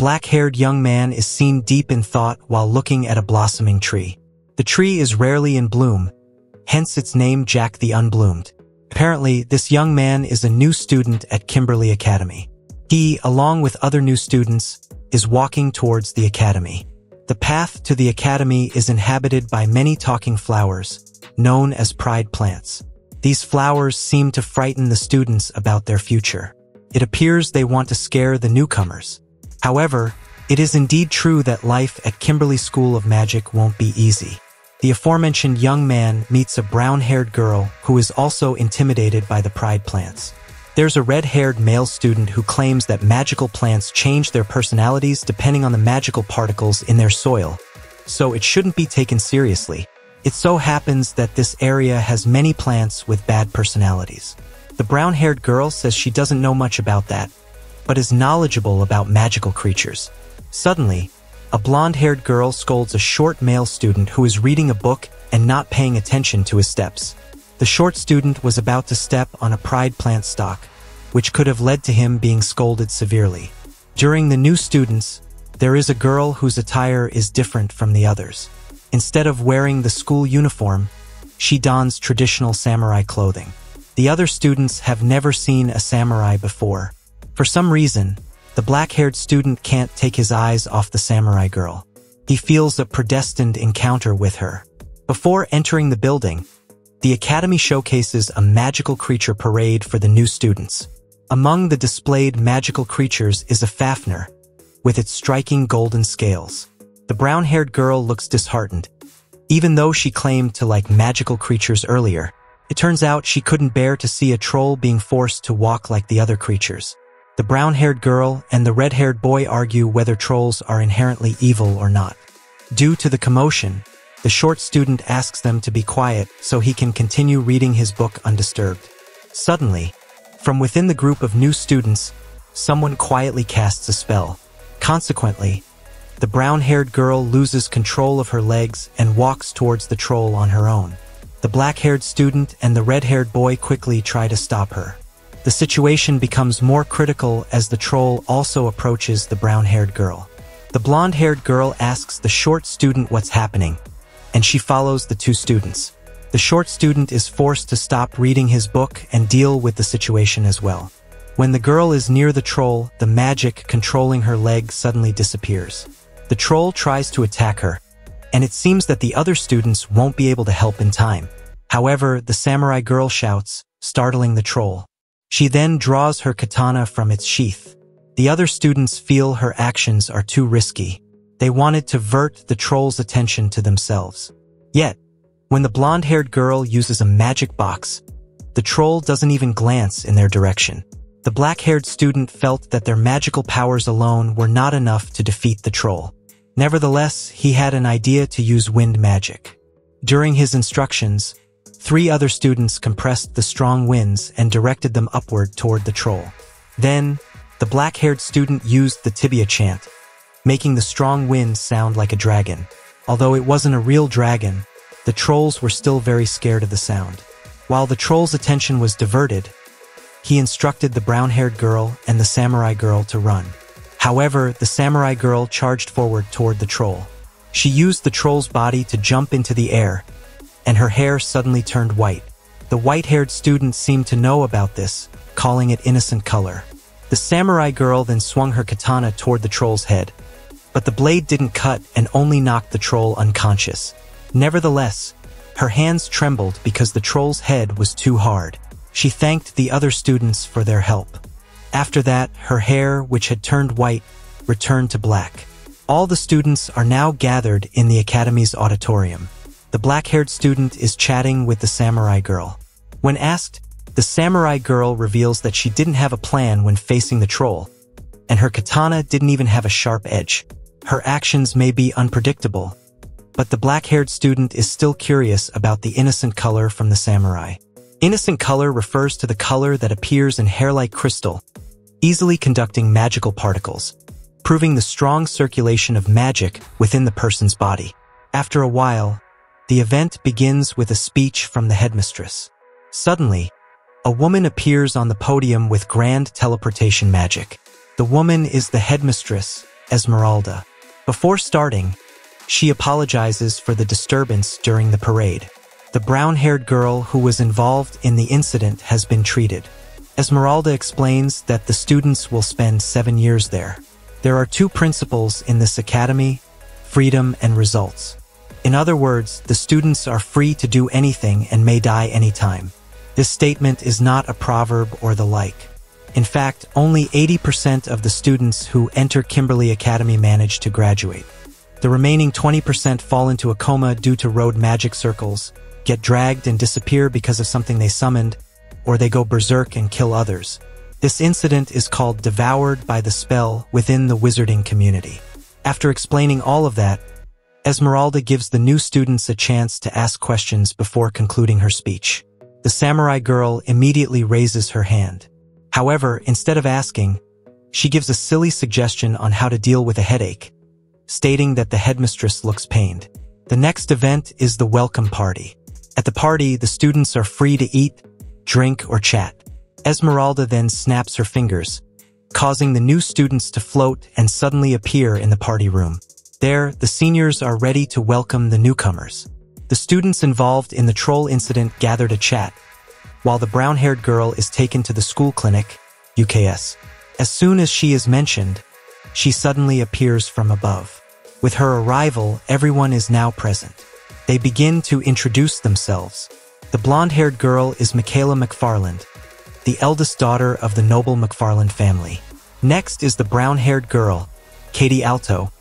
black-haired young man is seen deep in thought while looking at a blossoming tree. The tree is rarely in bloom, hence its name Jack the Unbloomed. Apparently, this young man is a new student at Kimberly Academy. He, along with other new students, is walking towards the academy. The path to the academy is inhabited by many talking flowers, known as pride plants. These flowers seem to frighten the students about their future. It appears they want to scare the newcomers. However, it is indeed true that life at Kimberly School of Magic won't be easy. The aforementioned young man meets a brown-haired girl who is also intimidated by the pride plants. There's a red-haired male student who claims that magical plants change their personalities depending on the magical particles in their soil, so it shouldn't be taken seriously. It so happens that this area has many plants with bad personalities. The brown-haired girl says she doesn't know much about that, but is knowledgeable about magical creatures. Suddenly, a blonde-haired girl scolds a short male student who is reading a book and not paying attention to his steps. The short student was about to step on a pride plant stock, which could have led to him being scolded severely. During the new students, there is a girl whose attire is different from the others. Instead of wearing the school uniform, she dons traditional samurai clothing. The other students have never seen a samurai before. For some reason, the black-haired student can't take his eyes off the samurai girl. He feels a predestined encounter with her. Before entering the building, the Academy showcases a magical creature parade for the new students. Among the displayed magical creatures is a Fafnir, with its striking golden scales. The brown-haired girl looks disheartened. Even though she claimed to like magical creatures earlier, it turns out she couldn't bear to see a troll being forced to walk like the other creatures. The brown-haired girl and the red-haired boy argue whether trolls are inherently evil or not. Due to the commotion, the short student asks them to be quiet so he can continue reading his book undisturbed. Suddenly, from within the group of new students, someone quietly casts a spell. Consequently, the brown-haired girl loses control of her legs and walks towards the troll on her own. The black-haired student and the red-haired boy quickly try to stop her. The situation becomes more critical as the troll also approaches the brown-haired girl. The blonde-haired girl asks the short student what's happening, and she follows the two students. The short student is forced to stop reading his book and deal with the situation as well. When the girl is near the troll, the magic controlling her leg suddenly disappears. The troll tries to attack her, and it seems that the other students won't be able to help in time. However, the samurai girl shouts, startling the troll. She then draws her katana from its sheath. The other students feel her actions are too risky. They wanted to vert the troll's attention to themselves. Yet, when the blonde-haired girl uses a magic box, the troll doesn't even glance in their direction. The black-haired student felt that their magical powers alone were not enough to defeat the troll. Nevertheless, he had an idea to use wind magic. During his instructions, three other students compressed the strong winds and directed them upward toward the troll. Then, the black-haired student used the tibia chant, making the strong wind sound like a dragon. Although it wasn't a real dragon, the trolls were still very scared of the sound. While the troll's attention was diverted, he instructed the brown-haired girl and the samurai girl to run. However, the samurai girl charged forward toward the troll. She used the troll's body to jump into the air, and her hair suddenly turned white. The white-haired student seemed to know about this, calling it innocent color. The samurai girl then swung her katana toward the troll's head, but the blade didn't cut and only knocked the troll unconscious. Nevertheless, her hands trembled because the troll's head was too hard. She thanked the other students for their help. After that, her hair, which had turned white, returned to black. All the students are now gathered in the Academy's auditorium. The black-haired student is chatting with the samurai girl. When asked, the samurai girl reveals that she didn't have a plan when facing the troll, and her katana didn't even have a sharp edge. Her actions may be unpredictable, but the black-haired student is still curious about the innocent color from the samurai. Innocent color refers to the color that appears in hair-like crystal, easily conducting magical particles, proving the strong circulation of magic within the person's body. After a while, the event begins with a speech from the headmistress. Suddenly, a woman appears on the podium with grand teleportation magic. The woman is the headmistress, Esmeralda. Before starting, she apologizes for the disturbance during the parade. The brown-haired girl who was involved in the incident has been treated. Esmeralda explains that the students will spend seven years there. There are two principles in this academy, freedom and results. In other words, the students are free to do anything and may die anytime. This statement is not a proverb or the like. In fact, only 80% of the students who enter Kimberly Academy manage to graduate. The remaining 20% fall into a coma due to road magic circles, get dragged and disappear because of something they summoned, or they go berserk and kill others. This incident is called Devoured by the Spell within the wizarding community. After explaining all of that, Esmeralda gives the new students a chance to ask questions before concluding her speech. The samurai girl immediately raises her hand. However, instead of asking, she gives a silly suggestion on how to deal with a headache, stating that the headmistress looks pained. The next event is the welcome party. At the party, the students are free to eat, drink, or chat. Esmeralda then snaps her fingers, causing the new students to float and suddenly appear in the party room. There, the seniors are ready to welcome the newcomers. The students involved in the troll incident gather to chat, while the brown-haired girl is taken to the school clinic, UKS. As soon as she is mentioned, she suddenly appears from above. With her arrival, everyone is now present. They begin to introduce themselves. The blonde-haired girl is Michaela McFarlane, the eldest daughter of the noble McFarlane family. Next is the brown-haired girl, Katie Aalto,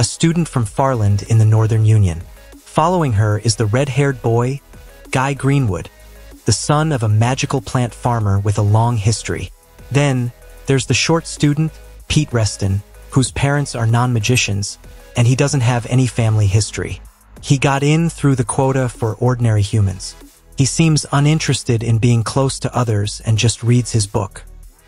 a student from Farland in the Northern Union. Following her is the red-haired boy, Guy Greenwood, the son of a magical plant farmer with a long history. Then, there's the short student, Pete Reston, whose parents are non-magicians, and he doesn't have any family history. He got in through the quota for ordinary humans. He seems uninterested in being close to others and just reads his book.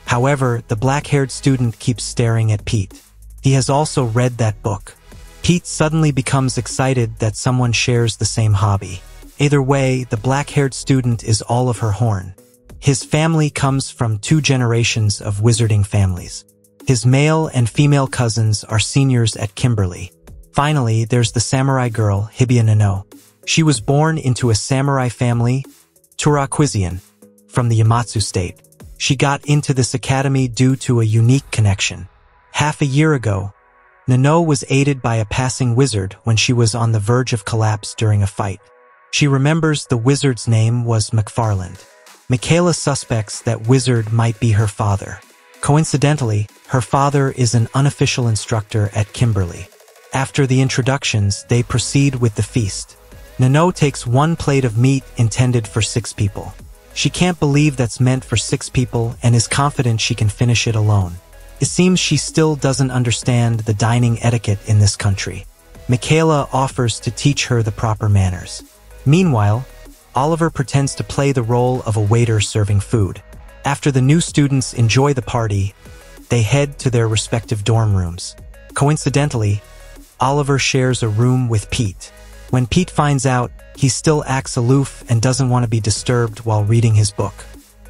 However, the black-haired student keeps staring at Pete. He has also read that book. Pete suddenly becomes excited that someone shares the same hobby. Either way, the black-haired student is Oliver Horn. His family comes from two generations of wizarding families. His male and female cousins are seniors at Kimberly. Finally, there's the samurai girl, Hibiya Nanao. She was born into a samurai family, Turaquizian, from the Yamatsu state. She got into this academy due to a unique connection. Half a year ago, Nanao was aided by a passing wizard when she was on the verge of collapse during a fight. She remembers the wizard's name was McFarlane. Michaela suspects that wizard might be her father. Coincidentally, her father is an unofficial instructor at Kimberly. After the introductions, they proceed with the feast. Nanao takes one plate of meat intended for six people. She can't believe that's meant for six people and is confident she can finish it alone. It seems she still doesn't understand the dining etiquette in this country. Michaela offers to teach her the proper manners. Meanwhile, Oliver pretends to play the role of a waiter serving food. After the new students enjoy the party, they head to their respective dorm rooms. Coincidentally, Oliver shares a room with Pete. When Pete finds out, he still acts aloof and doesn't want to be disturbed while reading his book.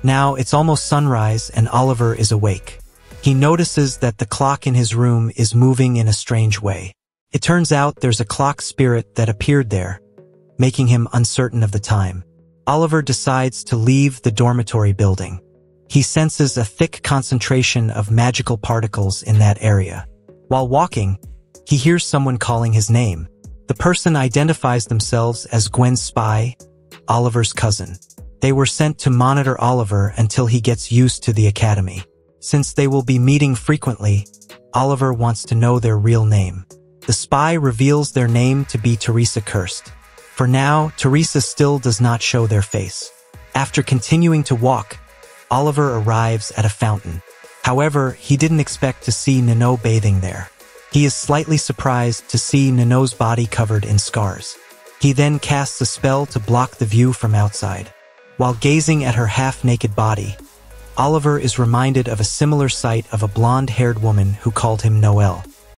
Now it's almost sunrise and Oliver is awake. He notices that the clock in his room is moving in a strange way. It turns out there's a clock spirit that appeared there, making him uncertain of the time. Oliver decides to leave the dormitory building. He senses a thick concentration of magical particles in that area. While walking, he hears someone calling his name. The person identifies themselves as Gwen Spy, Oliver's cousin. They were sent to monitor Oliver until he gets used to the academy. Since they will be meeting frequently, Oliver wants to know their real name. The spy reveals their name to be Teresa Kirst. For now, Teresa still does not show their face. After continuing to walk, Oliver arrives at a fountain. However, he didn't expect to see Nino bathing there. He is slightly surprised to see Nino's body covered in scars. He then casts a spell to block the view from outside. While gazing at her half-naked body, Oliver is reminded of a similar sight of a blonde-haired woman who called him Noel.